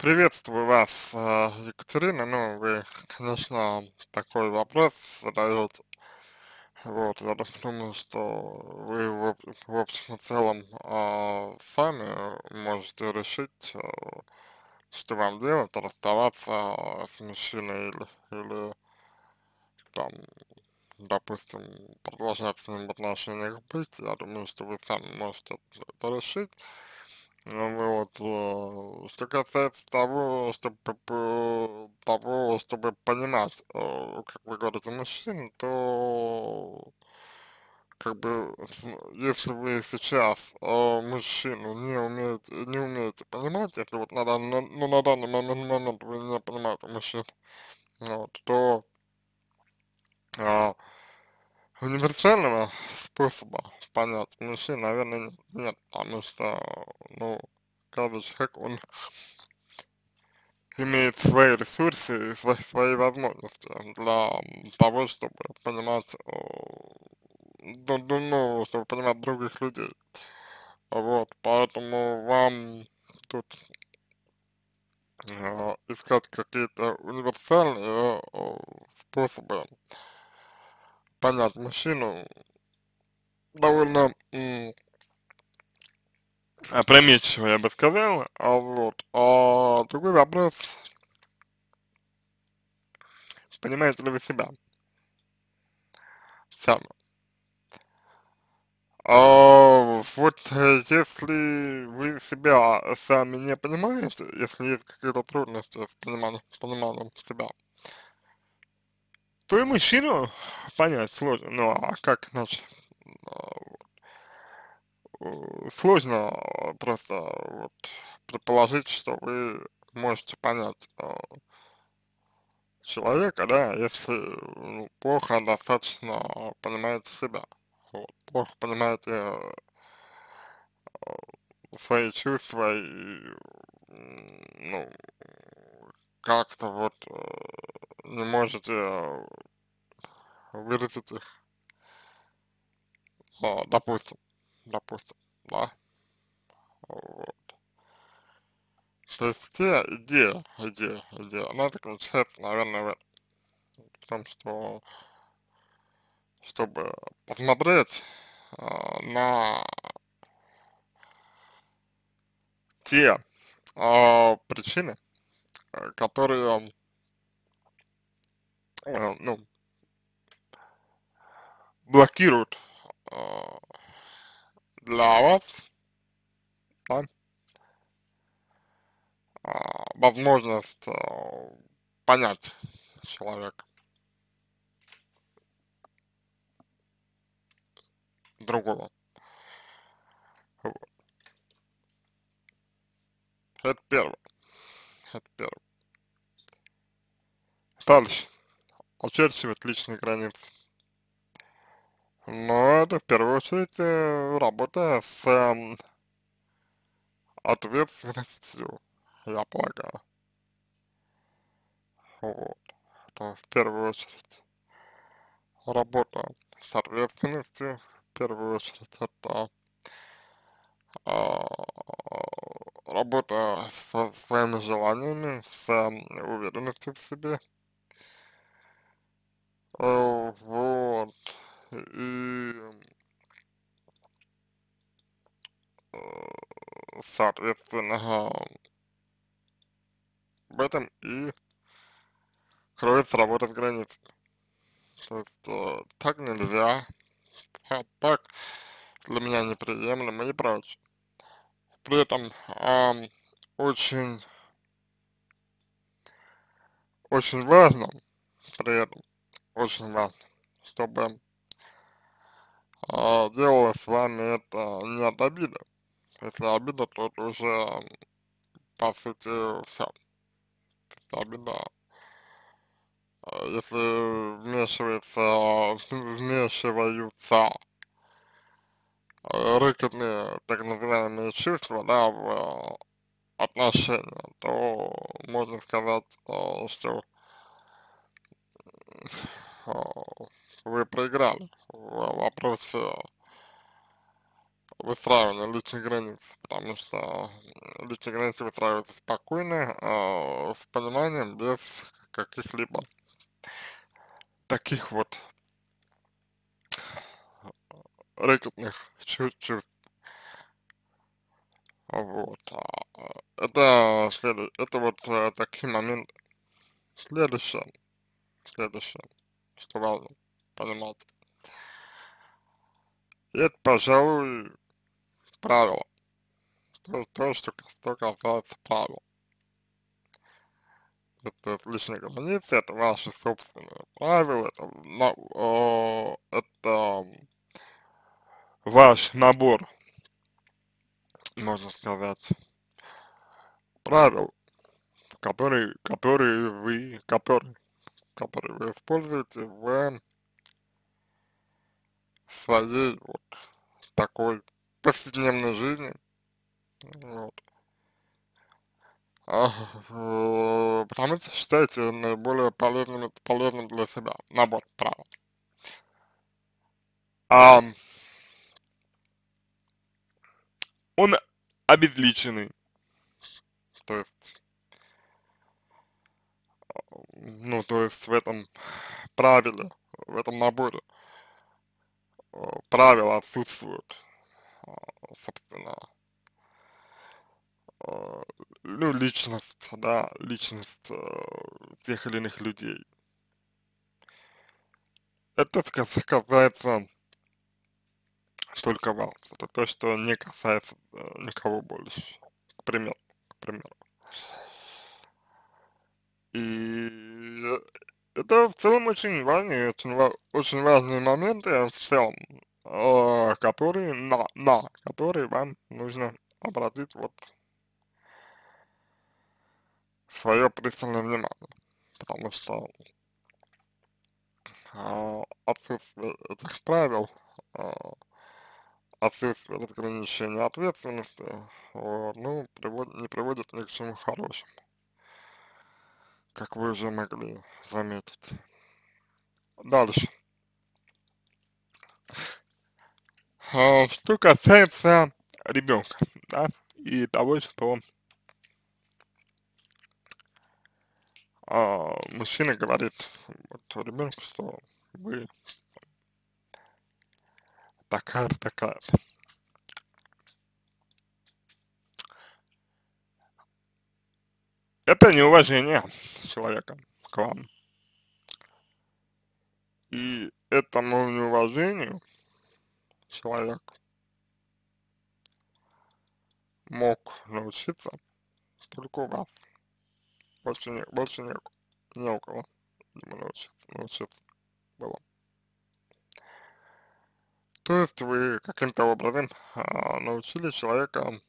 Приветствую вас, э, Екатерина. Ну, вы, конечно, такой вопрос задаете. Вот, я думаю, что вы, в, в общем и целом, а, сами можете решить, э, что вам делать, расставаться с мужчиной или, или там, допустим, продолжать с ним в отношениях быть. Я думаю, что вы сами можете это решить. Ну вот, э, что касается того, чтобы того, чтобы понимать, э, как вы говорите, мужчин, то как бы, ну, если вы сейчас э, мужчину не умеете, не умеете понимать, если вот на данный, ну, на данный момент, момент вы не понимаете мужчин, вот, то а, универсального способа. Понять мужчин, наверное, нет, потому что, ну, каждый человек, он имеет свои ресурсы и свои, свои возможности для того, чтобы понимать, ну, ну, ну, чтобы понимать других людей. Вот, поэтому вам тут э, искать какие-то универсальные э, способы понять мужчину довольно опрометчиво, я бы сказал. А вот, а другой вопрос, понимаете ли вы себя сами? А, вот э, если вы себя сами не понимаете, если есть какие-то трудности с пониманием, пониманием себя, то и мужчину понять сложно. Ну а как иначе? А, э, Сложно просто вот предположить, что вы можете понять а, человека, да, если ну, плохо достаточно понимаете себя. Вот, плохо понимаете э, свои чувства и, ну, как-то вот э, не можете э, выразить их, а, допустим, допустим, да, вот. То есть те идея, идея, идея, она заключается, наверное, в в том, что, чтобы посмотреть а, на те а, причины, э, которые, э, ну, блокируют а, для вас, да, а, возможность а, понять человека другого. Это первое, это первое. Дальше. Очерчивать личные границы. Но это в первую очередь э, работа с эм, ответственностью, я полагаю. Вот. Это в первую очередь работа с ответственностью, в первую очередь это а, работа со своими желаниями, с эм, уверенностью в себе. Э, вот. И э, соответственно в этом и кроется работа с границами. То есть э, так нельзя, а так для меня неприемлемо и прочее. При этом ам, очень, очень важно, при этом очень важно, чтобы а, делалось с вами это не от обиды. Если обида, то это уже, по сути, все. Обида. А Если вмешивается, вмешиваются э, рыкотные так называемые чувства, да, в э, отношения, то можно сказать, э, что э, вы проиграли в вопросе выстраивания личных границ, потому что личные границы выстраиваются спокойно, э, с пониманием, без каких-либо таких вот рэкетных чувств. Вот. А, это, это вот э, такие моменты. Следующее, следующее, что важно понимать. Это, пожалуй, правило. То, то что, что касается правил. Это личные границы, это ваши собственные правила, это, на, э, это ваш набор, можно сказать, правил, которые, которые вы, которые, которые вы используете в своей вот такой повседневной жизни, вот. А, э, потому что считаете наиболее полезным, полезным для себя набор правил. А, он обезличенный, то есть, ну, то есть в этом правиле, в этом наборе правила отсутствуют, собственно, ну, личность, да, личность тех или иных людей. Это касается только вас. Это то, что не касается никого больше, к примеру, к примеру. И это в целом очень важные, очень, очень важные моменты в целом, э, которые, на, на которые вам нужно обратить вот свое пристальное внимание, потому что э, отсутствие этих правил, э, отсутствие разграничения ответственности, вот, ну, приводит, не приводит ни к чему хорошему как вы уже могли заметить. Дальше. А, что касается ребенка, да, и того, что а, мужчина говорит вот, ребенку, что вы такая-то, такая-то. Это неуважение человека к вам. И этому неуважению человек мог научиться только у вас. Больше не, больше не, не у кого ему научиться, научиться было. То есть вы каким-то образом а, научили человека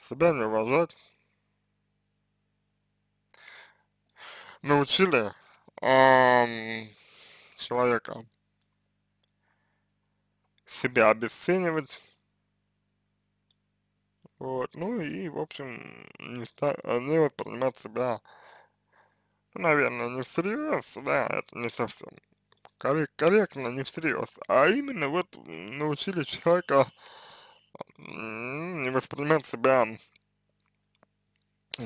себя не уважать, научили эм, человека себя обесценивать, вот, ну и, в общем, не, ста не воспринимать себя, наверное, не всерьез, да, это не совсем коррек корректно, не всерьез, а именно вот научили человека не воспринимать себя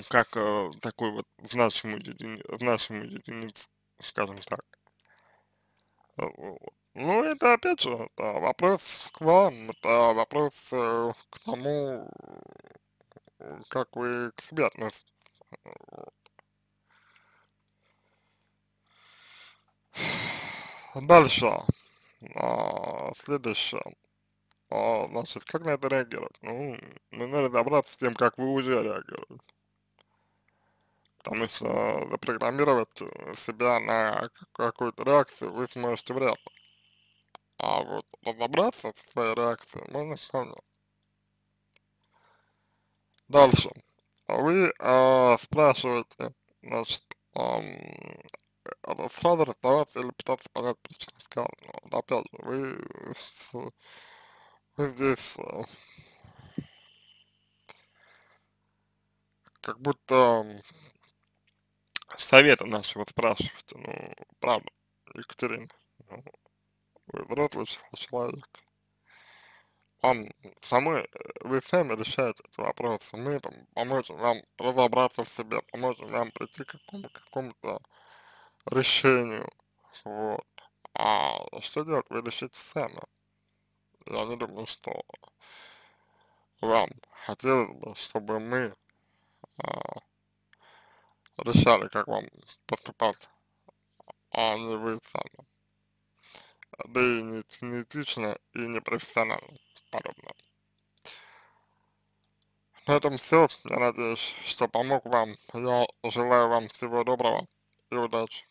как э, такой вот значимую единицу, значимую единицу, скажем так. Вот. Ну, это опять же, это вопрос к вам, это вопрос э, к тому, как вы к себе относитесь. Дальше, а, следующее, а, значит, как на это реагировать? Ну, нужно разобраться с тем, как вы уже реагируете потому что запрограммировать себя на какую-то реакцию вы сможете вряд ли. А вот разобраться со своей реакцией можно вполне. Дальше. Вы э, спрашиваете, значит, э, сразу расставаться или пытаться понять причину сказанного. Вот опять же, вы, вы здесь э, как будто совета нашего спрашиваете, ну, правда, Екатерина, ну, вы взрослый человек, вам самой, э, вы сами решаете эти вопросы, мы пом поможем вам разобраться в себе, поможем вам прийти к какому какому-то решению, вот. А что делать, вы решите сами. Я не думаю, что вам хотелось бы, чтобы мы а, решали, как вам поступать, а не вы сами. Да и не, не этично и не профессионально подобное. На этом все. Я надеюсь, что помог вам. Я желаю вам всего доброго и удачи.